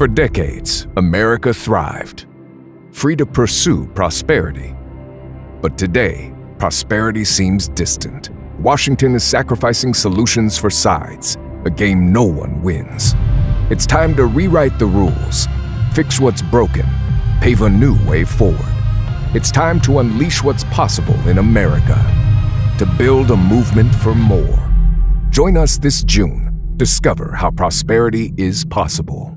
For decades, America thrived, free to pursue prosperity. But today, prosperity seems distant. Washington is sacrificing solutions for sides, a game no one wins. It's time to rewrite the rules, fix what's broken, pave a new way forward. It's time to unleash what's possible in America, to build a movement for more. Join us this June. Discover how prosperity is possible.